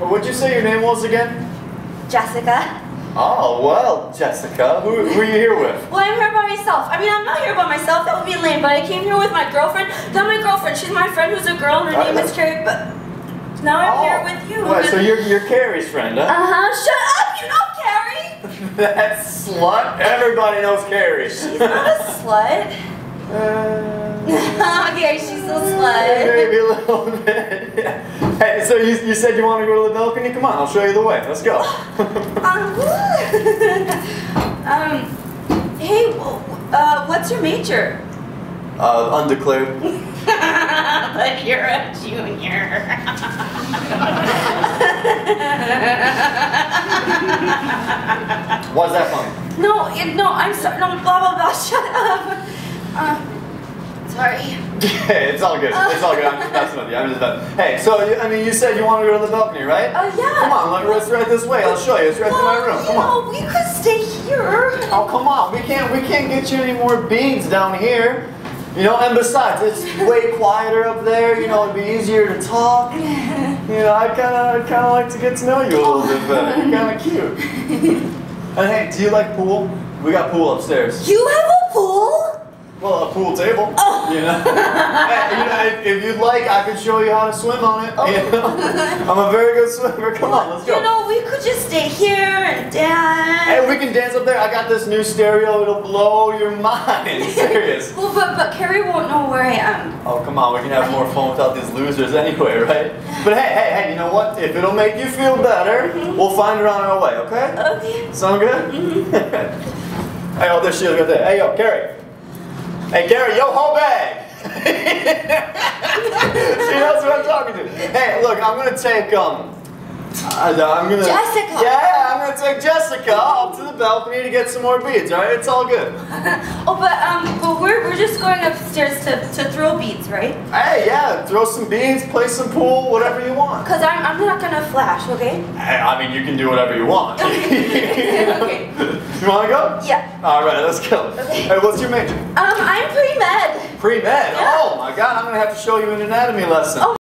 What'd you say your name was again? Jessica. Oh, well, Jessica. Who, who are you here with? Well, I'm here by myself. I mean, I'm not here by myself. That would be lame. But I came here with my girlfriend. Not my girlfriend. She's my friend who's a girl. and Her name is Carrie. But now I'm here with you. Oh. Wait, so you're, you're Carrie's friend, huh? Uh huh. Shut up. You know Carrie. that slut. Everybody knows Carrie. She's not a slut. Uh, okay, she's a slut. Maybe a little bit. So you, you said you want to go to the balcony? Come on, I'll show you the way. Let's go. Um, um, hey, uh, what's your major? Uh, undeclared. but you're a junior. Why's that funny? no, it, no, I'm sorry. No, blah blah blah. Shut up. Um, sorry. Hey, it's all good. It's all good. I'm just messing with you. I'm just messing. Hey, so you- I mean, you said you want to go to the balcony, right? Oh yeah. Come on, let, it's right this way. I'll show you. It's right to my room. Come on. No, we could stay here. Oh, come on. We can't. We can't get you any more beans down here. You know, and besides, it's way quieter up there. You know, it'd be easier to talk. You know, I kind of, kind of like to get to know you a little bit better. You're kind of cute. And hey, do you like pool? We got pool upstairs. You have a pool? Pool table. Oh. You know. hey, you know, if, if you'd like, I could show you how to swim on it. You know? I'm a very good swimmer. Come on, let's go. You know, we could just stay here and dance. Hey, we can dance up there. I got this new stereo. It'll blow your mind. Serious. Well, but but Carrie won't know where I am. Um. Oh, come on. We can have more fun without these losers anyway, right? But hey, hey, hey, you know what? If it'll make you feel better, mm-hmm. we'll find her on our way, okay? Okay. Sound good? Mm-hmm. hey, oh, there she is right there. Hey, yo, Carrie. Hey, Gary, yo, whole bag. she knows what I'm talking to. Hey, look, I'm gonna take um. I, I'm gonna. Jessica. Yeah, I'm gonna take Jessica up to the balcony to get some more beads. All right, it's all good. Oh, but um, but we're we're just going upstairs to to throw beads, right? Hey, yeah, throw some beads, play some pool, whatever you want. Cause I'm I'm not gonna flash, okay? Hey, I mean, you can do whatever you want. You want to go? Yeah. All right, let's go. Okay. Hey, what's your major? Um, I'm pre med. Pre-med. Yeah. Oh my God, I'm gonna have to show you an anatomy lesson. Oh.